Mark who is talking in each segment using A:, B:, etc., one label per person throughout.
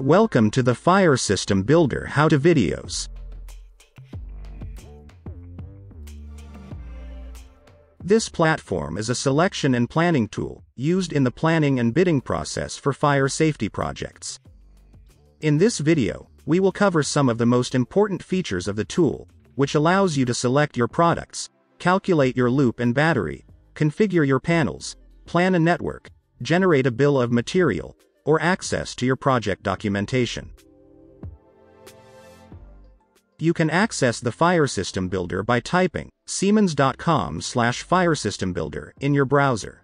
A: Welcome to the Fire System Builder how-to videos. This platform is a selection and planning tool, used in the planning and bidding process for fire safety projects. In this video, we will cover some of the most important features of the tool, which allows you to select your products, calculate your loop and battery, configure your panels, plan a network, generate a bill of material, or access to your project documentation. You can access the Fire System Builder by typing siemens.com slash firesystembuilder in your browser.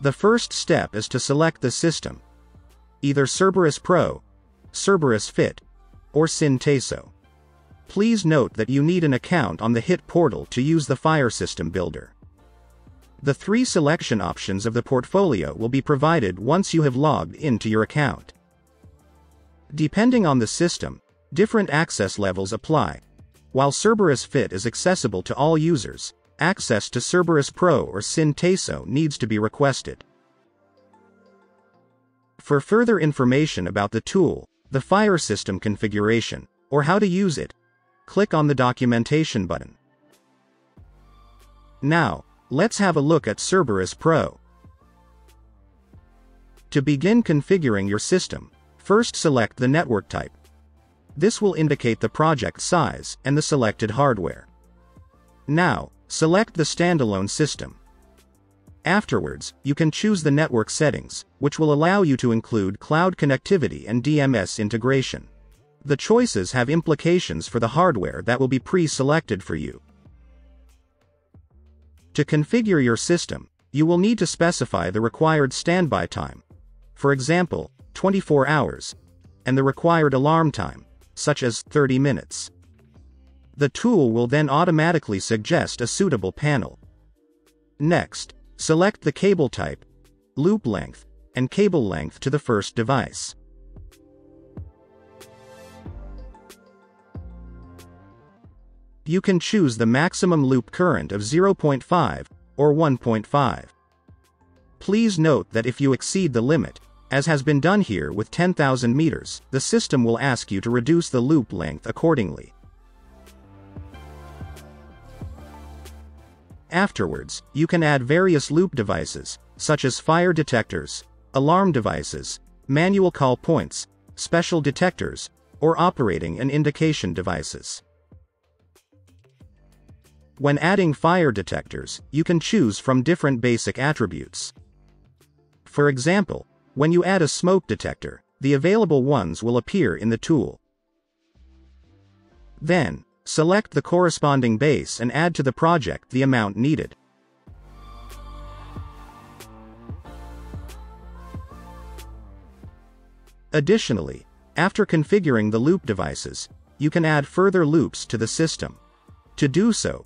A: The first step is to select the system, either Cerberus Pro, Cerberus Fit, or Sinteso. Please note that you need an account on the HIT portal to use the Fire System Builder. The three selection options of the portfolio will be provided once you have logged into your account. Depending on the system, different access levels apply. While Cerberus Fit is accessible to all users, access to Cerberus Pro or Sinteso needs to be requested. For further information about the tool, the fire system configuration, or how to use it, click on the documentation button. Now, Let's have a look at Cerberus Pro. To begin configuring your system, first select the network type. This will indicate the project size and the selected hardware. Now, select the standalone system. Afterwards, you can choose the network settings, which will allow you to include cloud connectivity and DMS integration. The choices have implications for the hardware that will be pre-selected for you. To configure your system, you will need to specify the required standby time, for example, 24 hours, and the required alarm time, such as 30 minutes. The tool will then automatically suggest a suitable panel. Next, select the cable type, loop length, and cable length to the first device. You can choose the maximum loop current of 0.5 or 1.5. Please note that if you exceed the limit, as has been done here with 10,000 meters, the system will ask you to reduce the loop length accordingly. Afterwards, you can add various loop devices, such as fire detectors, alarm devices, manual call points, special detectors, or operating and indication devices. When adding fire detectors, you can choose from different basic attributes. For example, when you add a smoke detector, the available ones will appear in the tool. Then, select the corresponding base and add to the project the amount needed. Additionally, after configuring the loop devices, you can add further loops to the system. To do so,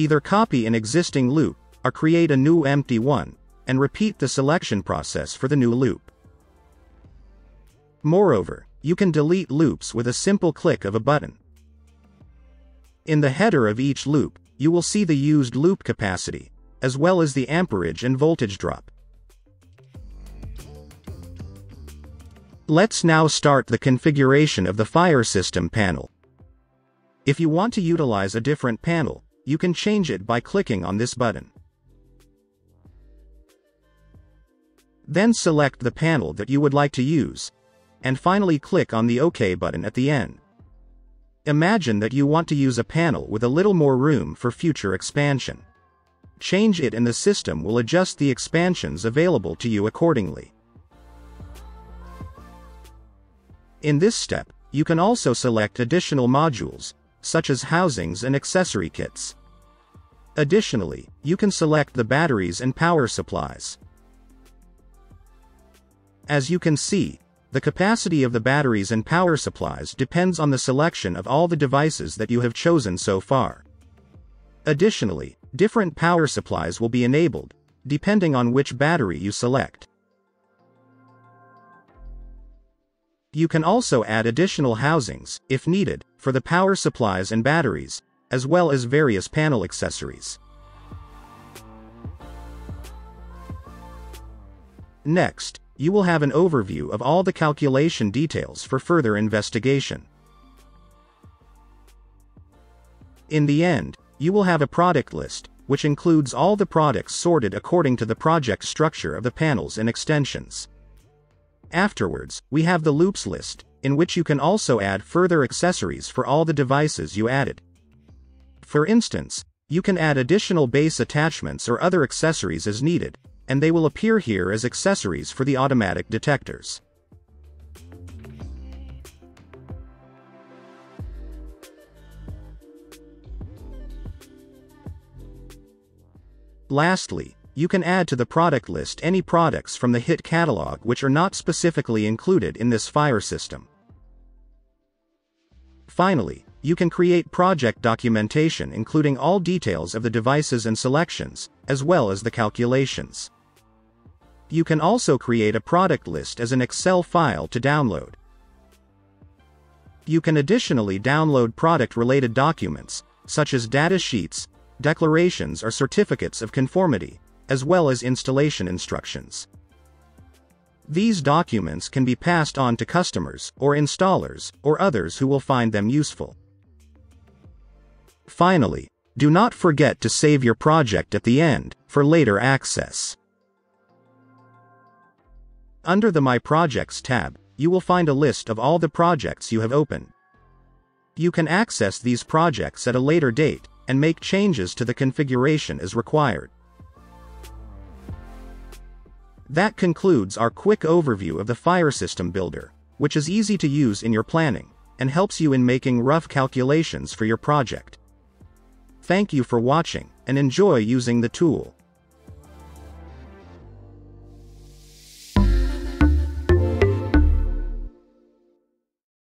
A: Either copy an existing loop, or create a new empty one, and repeat the selection process for the new loop. Moreover, you can delete loops with a simple click of a button. In the header of each loop, you will see the used loop capacity, as well as the amperage and voltage drop. Let's now start the configuration of the fire system panel. If you want to utilize a different panel, you can change it by clicking on this button. Then select the panel that you would like to use, and finally click on the OK button at the end. Imagine that you want to use a panel with a little more room for future expansion. Change it and the system will adjust the expansions available to you accordingly. In this step, you can also select additional modules, such as housings and accessory kits. Additionally, you can select the batteries and power supplies. As you can see, the capacity of the batteries and power supplies depends on the selection of all the devices that you have chosen so far. Additionally, different power supplies will be enabled, depending on which battery you select. You can also add additional housings, if needed, for the power supplies and batteries, as well as various panel accessories. Next, you will have an overview of all the calculation details for further investigation. In the end, you will have a product list, which includes all the products sorted according to the project structure of the panels and extensions. Afterwards, we have the loops list, in which you can also add further accessories for all the devices you added. For instance, you can add additional base attachments or other accessories as needed, and they will appear here as accessories for the automatic detectors. Lastly, you can add to the product list any products from the HIT catalog which are not specifically included in this fire system. Finally, you can create project documentation including all details of the devices and selections, as well as the calculations. You can also create a product list as an Excel file to download. You can additionally download product-related documents, such as data sheets, declarations or certificates of conformity, as well as installation instructions. These documents can be passed on to customers, or installers, or others who will find them useful. Finally, do not forget to save your project at the end, for later access. Under the My Projects tab, you will find a list of all the projects you have opened. You can access these projects at a later date, and make changes to the configuration as required. That concludes our quick overview of the Fire System Builder, which is easy to use in your planning, and helps you in making rough calculations for your project. Thank you for watching, and enjoy using the tool.